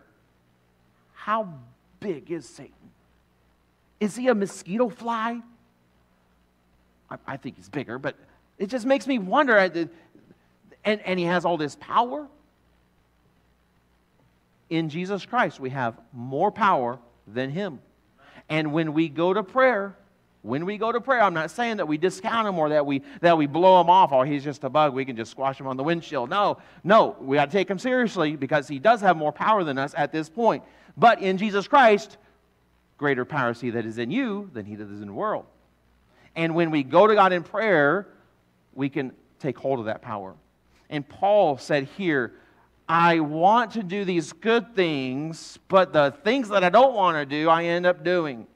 how big is Satan? Is he a mosquito fly? I, I think he's bigger, but it just makes me wonder. And, and he has all this power. In Jesus Christ, we have more power than him. And when we go to prayer, when we go to prayer, I'm not saying that we discount him or that we, that we blow him off or he's just a bug, we can just squash him on the windshield. No, no, we got to take him seriously because he does have more power than us at this point. But in Jesus Christ, greater power is he that is in you than he that is in the world. And when we go to God in prayer, we can take hold of that power. And Paul said here, I want to do these good things, but the things that I don't want to do, I end up doing.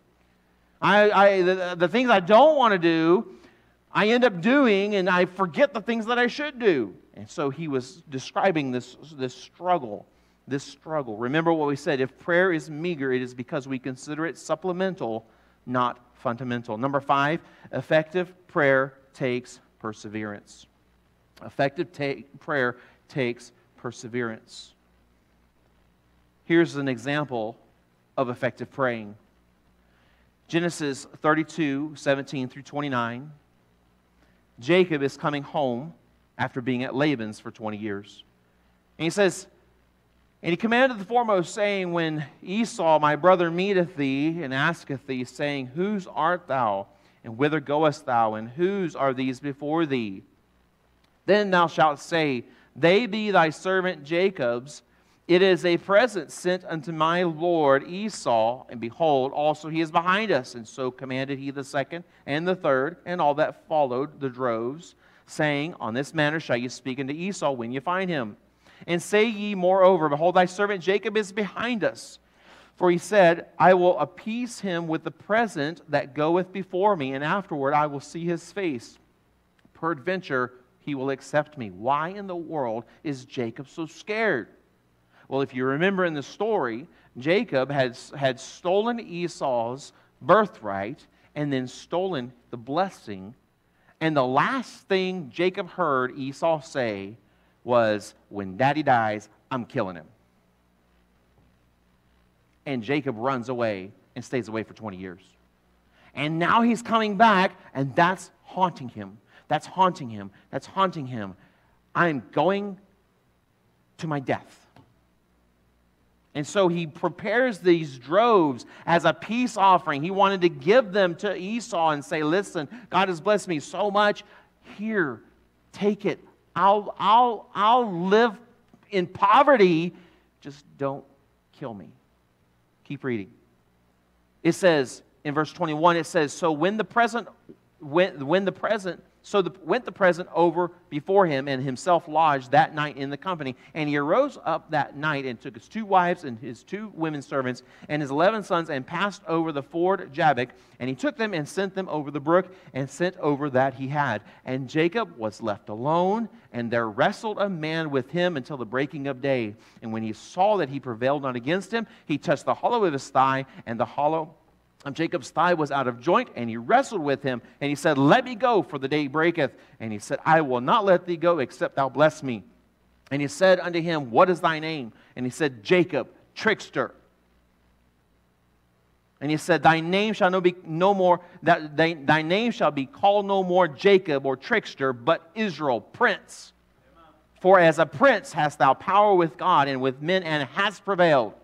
I, I the, the things I don't want to do, I end up doing, and I forget the things that I should do. And so he was describing this, this struggle. This struggle. Remember what we said if prayer is meager, it is because we consider it supplemental, not fundamental. Number five, effective prayer takes perseverance. Effective prayer takes perseverance. Here's an example of effective praying Genesis 32 17 through 29. Jacob is coming home after being at Laban's for 20 years. And he says, And he commanded the foremost, saying, When Esau, my brother, meeteth thee, and asketh thee, saying, Whose art thou? And whither goest thou? And whose are these before thee? Then thou shalt say, They be thy servant Jacob's. It is a present sent unto my lord Esau, and behold, also he is behind us. And so commanded he the second and the third, and all that followed the droves, saying, On this manner shall you speak unto Esau when you find him. And say ye moreover, Behold, thy servant Jacob is behind us. For he said, I will appease him with the present that goeth before me, and afterward I will see his face. Peradventure he will accept me. Why in the world is Jacob so scared? Well, if you remember in the story, Jacob had, had stolen Esau's birthright and then stolen the blessing. And the last thing Jacob heard Esau say was, When daddy dies, I'm killing him. And Jacob runs away and stays away for 20 years. And now he's coming back, and that's haunting him. That's haunting him. That's haunting him. I'm going to my death. And so he prepares these droves as a peace offering. He wanted to give them to Esau and say, Listen, God has blessed me so much. Here, take it. I'll, I'll, I'll live in poverty. Just don't kill me. Keep reading. It says in verse 21, it says, So when the present, when, when the present so the, went the present over before him, and himself lodged that night in the company. And he arose up that night and took his two wives and his two women servants and his eleven sons and passed over the ford Jabbok. And he took them and sent them over the brook and sent over that he had. And Jacob was left alone, and there wrestled a man with him until the breaking of day. And when he saw that he prevailed not against him, he touched the hollow of his thigh, and the hollow Um, Jacob's thigh was out of joint, and he wrestled with him, and he said, Let me go, for the day breaketh. And he said, I will not let thee go, except thou bless me. And he said unto him, What is thy name? And he said, Jacob, trickster. And he said, Thy name shall no, be, no more, that thy, thy name shall be called no more Jacob or trickster, but Israel, prince. For as a prince hast thou power with God and with men, and hast prevailed.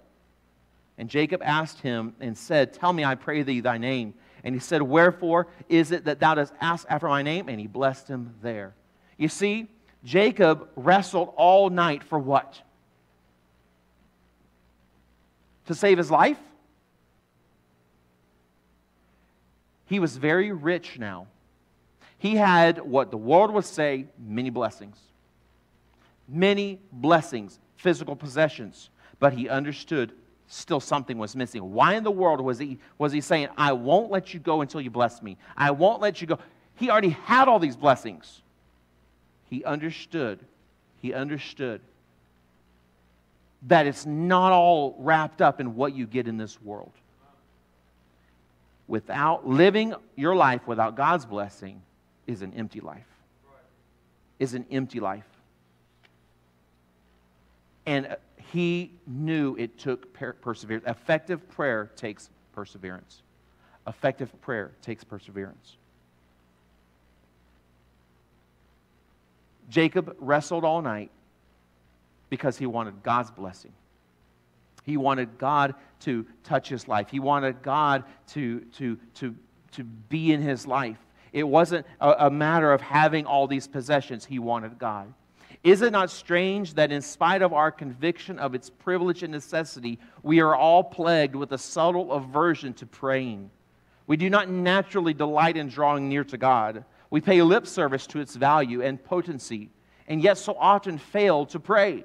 And Jacob asked him and said, Tell me, I pray thee, thy name. And he said, Wherefore is it that thou dost ask after my name? And he blessed him there. You see, Jacob wrestled all night for what? To save his life? He was very rich now. He had what the world would say many blessings. Many blessings, physical possessions. But he understood still something was missing. Why in the world was he, was he saying, I won't let you go until you bless me? I won't let you go. He already had all these blessings. He understood. He understood that it's not all wrapped up in what you get in this world. Without living your life without God's blessing is an empty life. Is an empty life. And he knew it took per- perseverance. Effective prayer takes perseverance. Effective prayer takes perseverance. Jacob wrestled all night because he wanted God's blessing. He wanted God to touch his life. He wanted God to, to, to, to be in his life. It wasn't a, a matter of having all these possessions. He wanted God. Is it not strange that, in spite of our conviction of its privilege and necessity, we are all plagued with a subtle aversion to praying? We do not naturally delight in drawing near to God. We pay lip service to its value and potency, and yet so often fail to pray.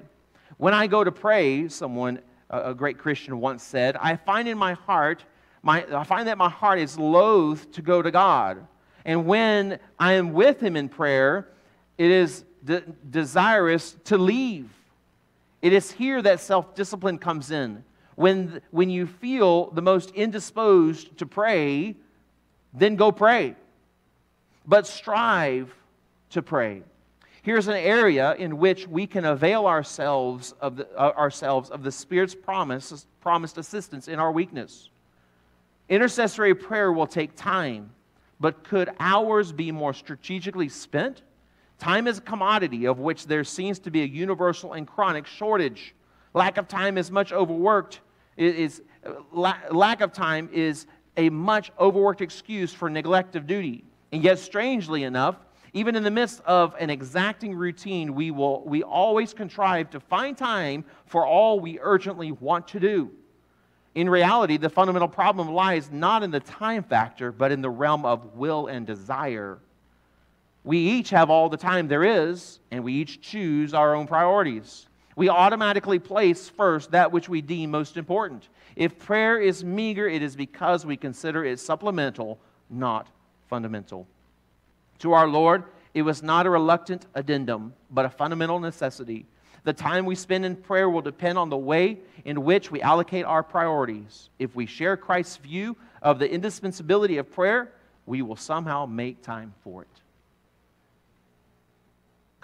When I go to pray, someone, a great Christian once said, I find in my heart, my, I find that my heart is loath to go to God. And when I am with Him in prayer, it is de- desirous to leave. It is here that self discipline comes in. When, when you feel the most indisposed to pray, then go pray. But strive to pray. Here's an area in which we can avail ourselves of the, uh, ourselves of the Spirit's promise, promised assistance in our weakness. Intercessory prayer will take time, but could hours be more strategically spent? Time is a commodity of which there seems to be a universal and chronic shortage. Lack of time is much overworked. Is, lack of time is a much overworked excuse for neglect of duty. And yet, strangely enough, even in the midst of an exacting routine, we, will, we always contrive to find time for all we urgently want to do. In reality, the fundamental problem lies not in the time factor, but in the realm of will and desire. We each have all the time there is, and we each choose our own priorities. We automatically place first that which we deem most important. If prayer is meager, it is because we consider it supplemental, not fundamental. To our Lord, it was not a reluctant addendum, but a fundamental necessity. The time we spend in prayer will depend on the way in which we allocate our priorities. If we share Christ's view of the indispensability of prayer, we will somehow make time for it.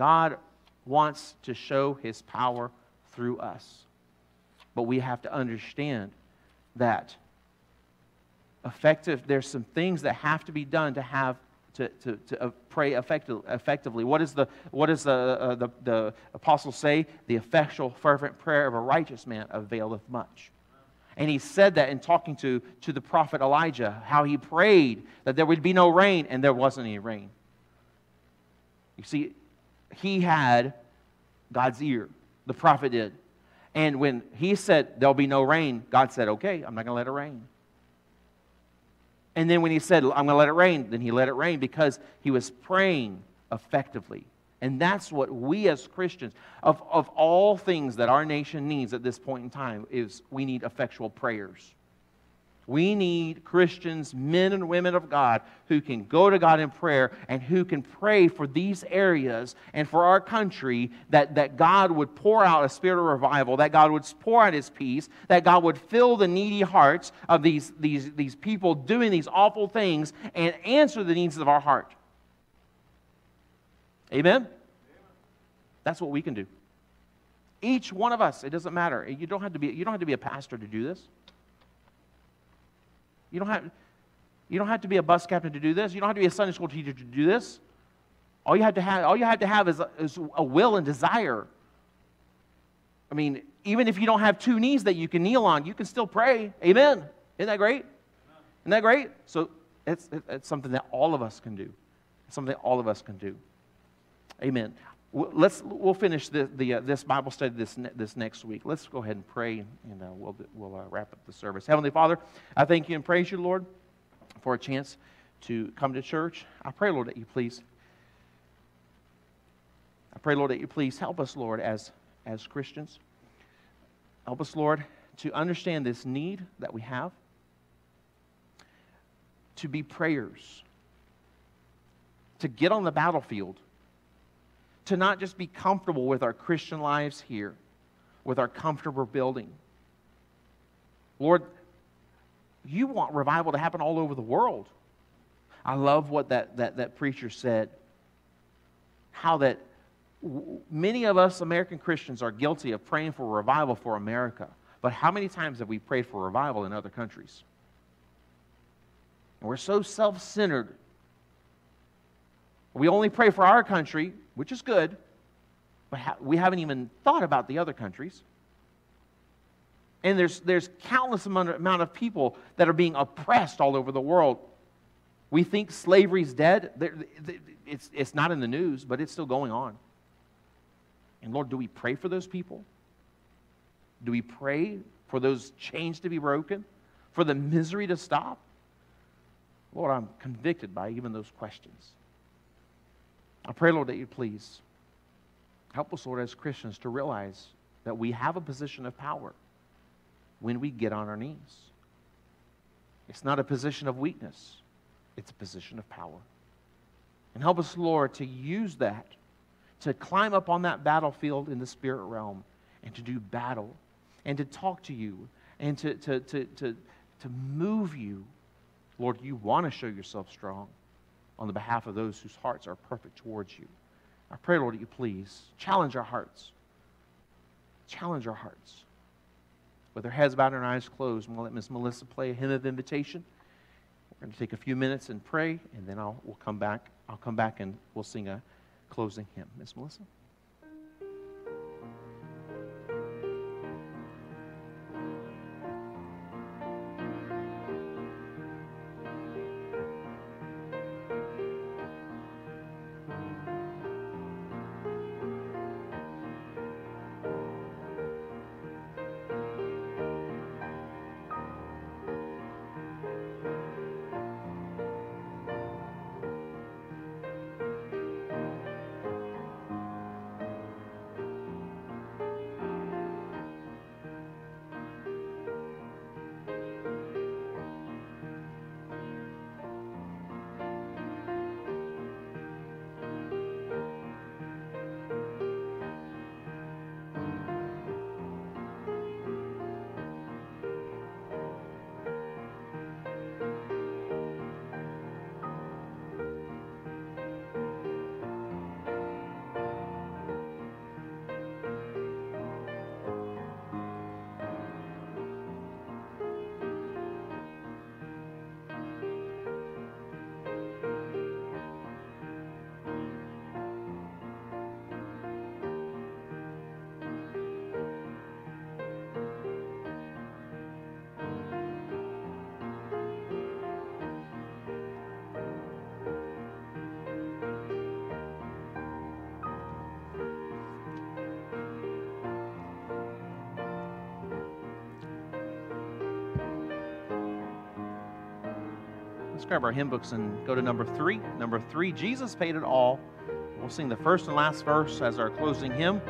God wants to show his power through us. But we have to understand that effective there's some things that have to be done to have to, to, to uh, pray effective, effectively. What, is the, what does the, uh, the, the apostle say? The effectual, fervent prayer of a righteous man availeth much. And he said that in talking to, to the prophet Elijah, how he prayed that there would be no rain, and there wasn't any rain. You see, he had God's ear. The prophet did. And when he said, There'll be no rain, God said, Okay, I'm not going to let it rain. And then when he said, I'm going to let it rain, then he let it rain because he was praying effectively. And that's what we as Christians, of, of all things that our nation needs at this point in time, is we need effectual prayers. We need Christians, men and women of God, who can go to God in prayer and who can pray for these areas and for our country that, that God would pour out a spirit of revival, that God would pour out his peace, that God would fill the needy hearts of these, these, these people doing these awful things and answer the needs of our heart. Amen? That's what we can do. Each one of us, it doesn't matter. You don't have to be, you don't have to be a pastor to do this. You don't have, you don't have to be a bus captain to do this. You don't have to be a Sunday school teacher to do this. All you have to have, all you have, to have is, a, is a will and desire. I mean, even if you don't have two knees that you can kneel on, you can still pray. Amen. Isn't that great? Isn't that great? So it's, it's something that all of us can do. It's something all of us can do. Amen. Let's, we'll finish the, the, uh, this Bible study this, this next week. Let's go ahead and pray, and uh, we'll, we'll uh, wrap up the service. Heavenly Father, I thank you and praise you, Lord, for a chance to come to church. I pray, Lord, that you please, I pray, Lord, that you please help us, Lord, as, as Christians. Help us, Lord, to understand this need that we have, to be prayers, to get on the battlefield to not just be comfortable with our Christian lives here, with our comfortable building. Lord, you want revival to happen all over the world. I love what that, that, that preacher said. How that many of us American Christians are guilty of praying for revival for America. But how many times have we prayed for revival in other countries? And we're so self centered. We only pray for our country which is good, but ha- we haven't even thought about the other countries. And there's, there's countless amount, of people that are being oppressed all over the world. We think slavery's dead. It's, it's not in the news, but it's still going on. And Lord, do we pray for those people? Do we pray for those chains to be broken? For the misery to stop? Lord, I'm convicted by even those questions. I pray, Lord, that you please help us, Lord, as Christians to realize that we have a position of power when we get on our knees. It's not a position of weakness, it's a position of power. And help us, Lord, to use that, to climb up on that battlefield in the spirit realm and to do battle and to talk to you and to, to, to, to, to move you. Lord, you want to show yourself strong on the behalf of those whose hearts are perfect towards you. I pray, Lord, that you please challenge our hearts. Challenge our hearts. With our heads bowed and our eyes closed, I'm going to let Miss Melissa play a hymn of invitation. We're going to take a few minutes and pray, and then I'll, we'll come back. I'll come back and we'll sing a closing hymn. Miss Melissa? Grab our hymn books and go to number three. Number three, Jesus paid it all. We'll sing the first and last verse as our closing hymn.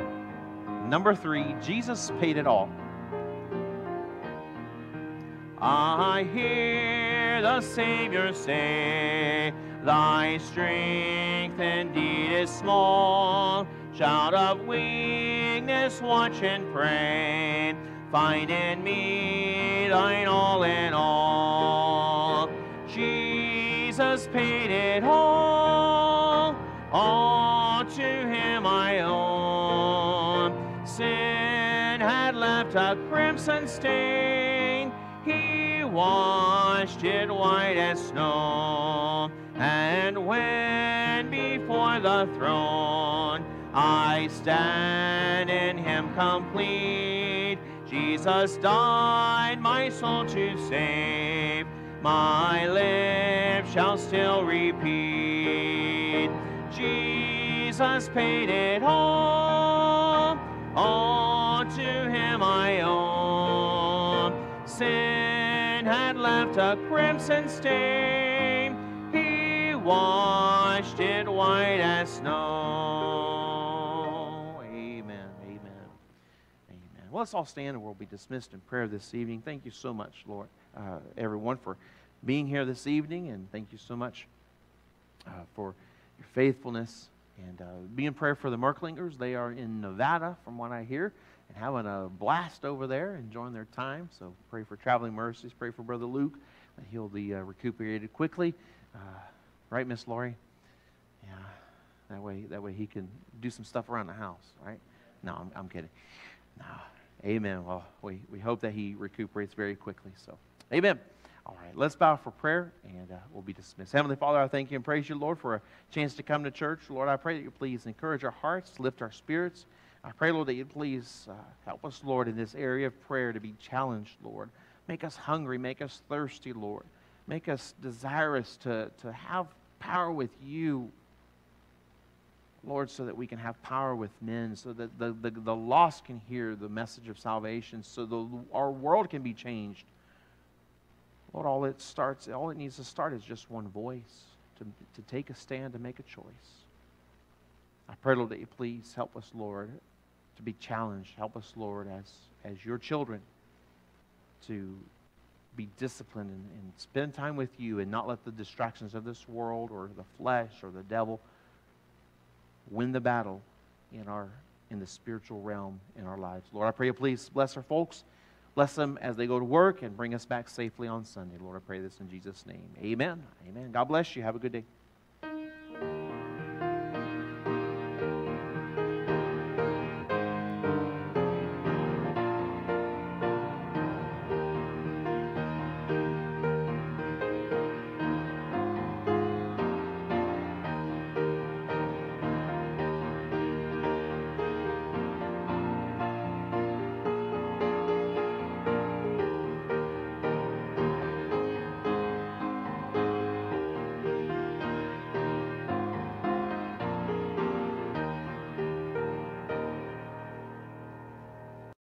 Number three, Jesus paid it all. I hear the Savior say, Thy strength indeed is small. Child of weakness, watch and pray. Find in me thine all in all. Paid it all. All to him I owe. Sin had left a crimson stain. He washed it white as snow. And when before the throne I stand in him complete, Jesus died my soul to save. My lips shall still repeat, Jesus paid it all. All to him I owe. Sin had left a crimson stain. He washed it white as snow. Amen. Amen. Amen. Well, let's all stand and we'll be dismissed in prayer this evening. Thank you so much, Lord, uh, everyone, for being here this evening, and thank you so much uh, for your faithfulness. And uh, be in prayer for the Merklingers. They are in Nevada, from what I hear, and having a blast over there, enjoying their time. So pray for traveling mercies. Pray for Brother Luke that he'll be uh, recuperated quickly. Uh, right, Miss Laurie? Yeah. That way, that way he can do some stuff around the house, right? No, I'm, I'm kidding. No. Amen. Well, we, we hope that he recuperates very quickly. So, amen. All right, let's bow for prayer and uh, we'll be dismissed. Heavenly Father, I thank you and praise you, Lord, for a chance to come to church. Lord, I pray that you please encourage our hearts, lift our spirits. I pray, Lord, that you please uh, help us, Lord, in this area of prayer to be challenged, Lord. Make us hungry, make us thirsty, Lord. Make us desirous to, to have power with you, Lord, so that we can have power with men, so that the, the, the lost can hear the message of salvation, so the, our world can be changed. Lord, all it starts, all it needs to start is just one voice to, to take a stand, to make a choice. I pray, Lord, that you please help us, Lord, to be challenged. Help us, Lord, as, as your children, to be disciplined and, and spend time with you and not let the distractions of this world or the flesh or the devil win the battle in our in the spiritual realm in our lives. Lord, I pray you please bless our folks. Bless them as they go to work and bring us back safely on Sunday. Lord, I pray this in Jesus' name. Amen. Amen. God bless you. Have a good day.